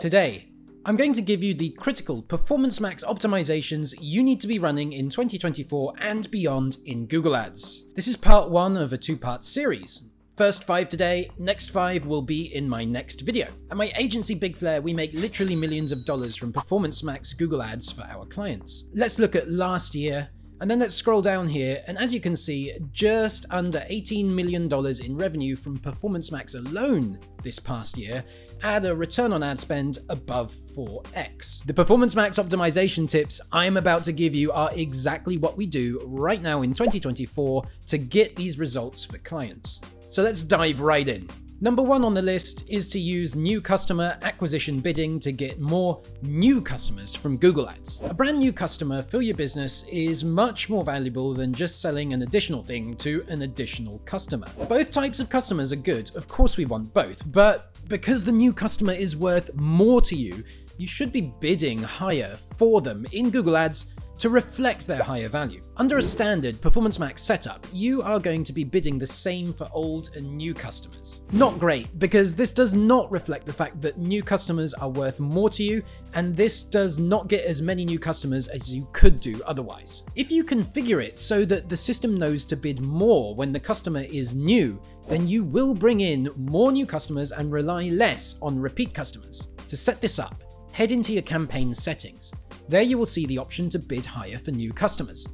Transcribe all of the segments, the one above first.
Today, I'm going to give you the critical Performance Max optimizations you need to be running in 2024 and beyond in Google Ads. This is part one of a two-part series. First five today, next five will be in my next video. At my agency Big Flare, we make literally millions of dollars from Performance Max Google Ads for our clients. Let's look at last year, and then let's scroll down here, and as you can see, just under $18 million in revenue from Performance Max alone this past year, add a return on ad spend above 4x. The Performance Max optimization tips I'm about to give you are exactly what we do right now in 2024 to get these results for clients. So let's dive right in. Number one on the list is to use new customer acquisition bidding to get more new customers from Google Ads. A brand new customer for your business is much more valuable than just selling an additional thing to an additional customer. Both types of customers are good, of course we want both, but because the new customer is worth more to you, you should be bidding higher for them in Google Ads to reflect their higher value. Under a standard Performance Max setup, you are going to be bidding the same for old and new customers. Not great, because this does not reflect the fact that new customers are worth more to you, and this does not get as many new customers as you could do otherwise. If you configure it so that the system knows to bid more when the customer is new, then you will bring in more new customers and rely less on repeat customers. To set this up, head into your campaign settings. There you will see the option to bid higher for new customers.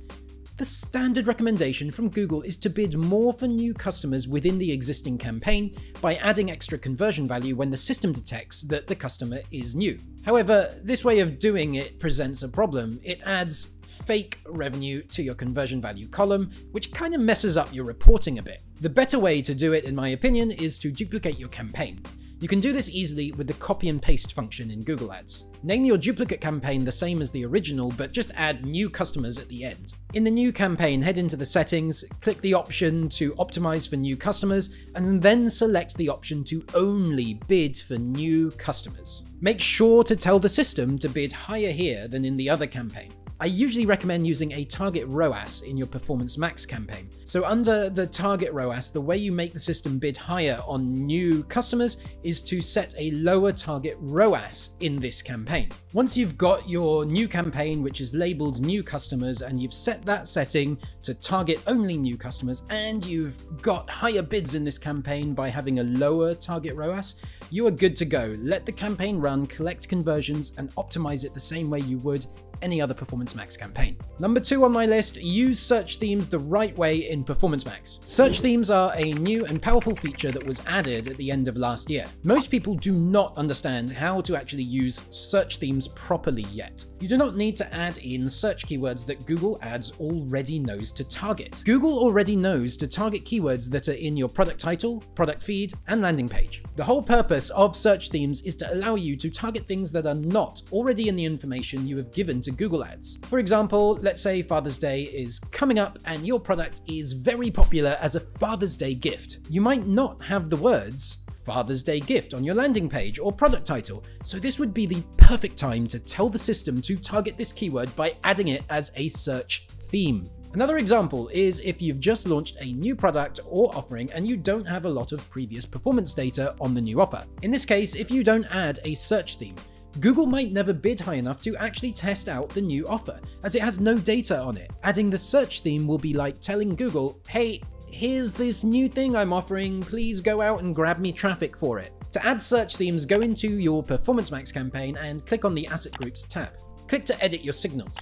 The standard recommendation from Google is to bid more for new customers within the existing campaign by adding extra conversion value when the system detects that the customer is new. However, this way of doing it presents a problem. It adds fake revenue to your conversion value column, which kind of messes up your reporting a bit. The better way to do it, in my opinion, is to duplicate your campaign. You can do this easily with the copy and paste function in Google Ads. Name your duplicate campaign the same as the original, but just add new customers at the end. In the new campaign, head into the settings, click the option to optimize for new customers, and then select the option to only bid for new customers. Make sure to tell the system to bid higher here than in the other campaign. I usually recommend using a target ROAS in your Performance Max campaign. So under the target ROAS, the way you make the system bid higher on new customers is to set a lower target ROAS in this campaign. Once you've got your new campaign, which is labeled new customers, and you've set that setting to target only new customers, and you've got higher bids in this campaign by having a lower target ROAS, you are good to go. Let the campaign run, collect conversions, and optimize it the same way you would any other Performance Max campaign. Number two on my list, use search themes the right way in Performance Max. Search themes are a new and powerful feature that was added at the end of last year. Most people do not understand how to actually use search themes properly yet. You do not need to add in search keywords that Google Ads already knows to target. Google already knows to target keywords that are in your product title, product feed, and landing page. The whole purpose of search themes is to allow you to target things that are not already in the information you have given Google Ads. For example, let's say Father's Day is coming up and your product is very popular as a Father's Day gift. You might not have the words Father's Day gift on your landing page or product title, so this would be the perfect time to tell the system to target this keyword by adding it as a search theme. Another example is if you've just launched a new product or offering and you don't have a lot of previous performance data on the new offer. In this case, if you don't add a search theme, Google might never bid high enough to actually test out the new offer, as it has no data on it. Adding the search theme will be like telling Google, hey, here's this new thing I'm offering, please go out and grab me traffic for it. To add search themes, go into your Performance Max campaign and click on the Asset Groups tab. Click to edit your signals.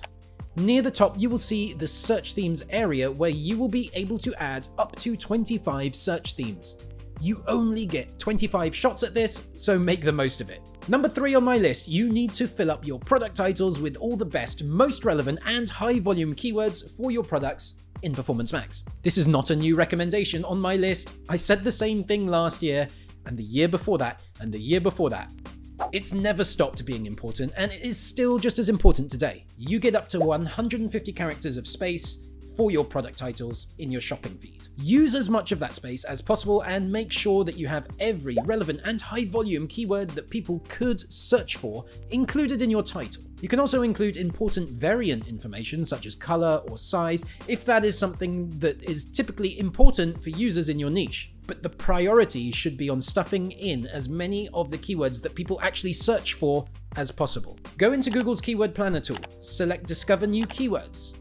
Near the top, you will see the search themes area where you will be able to add up to 25 search themes. You only get 25 shots at this, so make the most of it. Number three on my list, you need to fill up your product titles with all the best, most relevant, and high volume keywords for your products in Performance Max. This is not a new recommendation on my list. I said the same thing last year, and the year before that, and the year before that. It's never stopped being important, and it is still just as important today. You get up to 150 characters of space for your product titles in your shopping feed. Use as much of that space as possible and make sure that you have every relevant and high volume keyword that people could search for included in your title. You can also include important variant information such as color or size if that is something that is typically important for users in your niche. but the priority should be on stuffing in as many of the keywords that people actually search for as possible. Go into Google's Keyword Planner tool, select Discover New Keywords,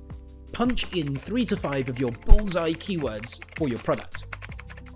punch in 3 to 5 of your bullseye keywords for your product.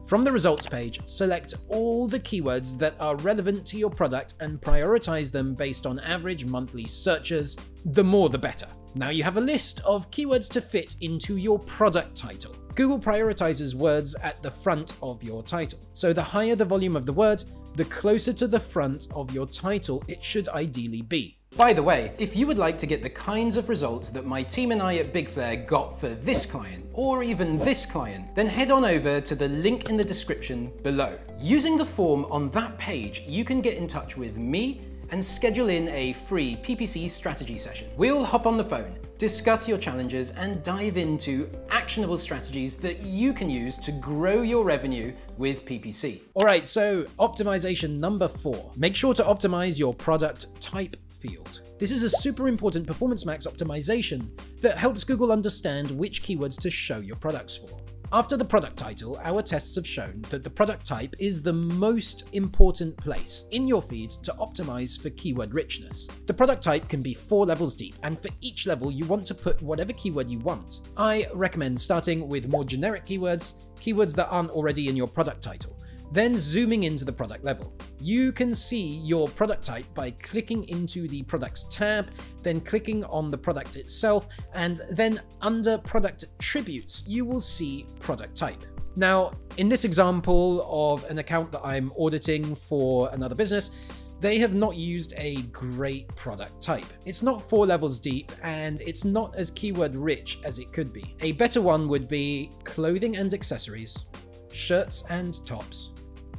From the results page, select all the keywords that are relevant to your product and prioritize them based on average monthly searches. The more the better. Now you have a list of keywords to fit into your product title. Google prioritizes words at the front of your title. So the higher the volume of the word, the closer to the front of your title it should ideally be. By the way, if you would like to get the kinds of results that my team and I at Bigflare got for this client, or even this client, then head on over to the link in the description below. Using the form on that page, you can get in touch with me and schedule in a free PPC strategy session. We'll hop on the phone, discuss your challenges, and dive into actionable strategies that you can use to grow your revenue with PPC. All right, so optimization number four. Make sure to optimize your product type field. This is a super important Performance Max optimization that helps Google understand which keywords to show your products for. After the product title, our tests have shown that the product type is the most important place in your feed to optimize for keyword richness. The product type can be four levels deep, and for each level you want to put whatever keyword you want. I recommend starting with more generic keywords, keywords that aren't already in your product title, then zooming into the product level. You can see your product type by clicking into the products tab, then clicking on the product itself, and then under product attributes, you will see product type. Now, in this example of an account that I'm auditing for another business, they have not used a great product type. It's not four levels deep and it's not as keyword rich as it could be. A better one would be clothing and accessories, shirts and tops,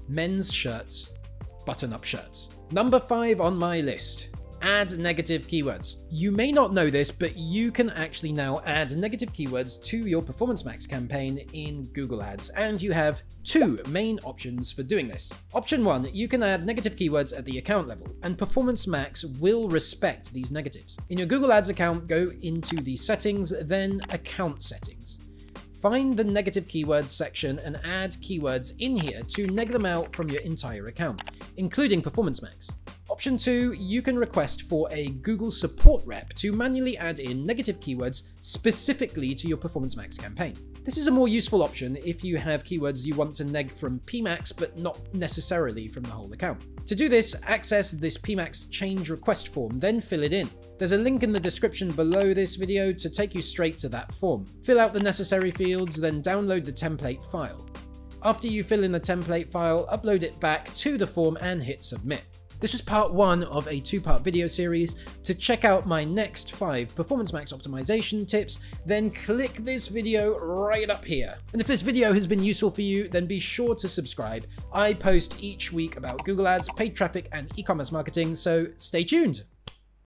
men's shirts, button up shirts. Number five on my list. Add negative keywords. You may not know this, but you can actually now add negative keywords to your Performance Max campaign in Google Ads, and you have two main options for doing this. Option one, you can add negative keywords at the account level, and Performance Max will respect these negatives. In your Google Ads account, go into the settings, then account settings. Find the negative keywords section and add keywords in here to neg them out from your entire account, including Performance Max. Option 2, you can request for a Google support rep to manually add in negative keywords specifically to your Performance Max campaign. This is a more useful option if you have keywords you want to neg from PMax but not necessarily from the whole account. To do this, access this PMax change request form, then fill it in. There's a link in the description below this video to take you straight to that form. Fill out the necessary fields, then download the template file. After you fill in the template file, upload it back to the form and hit submit. This was part one of a two-part video series. To check out my next five Performance Max optimization tips, then click this video right up here. And if this video has been useful for you, then be sure to subscribe. I post each week about Google Ads, paid traffic, and e-commerce marketing, so stay tuned.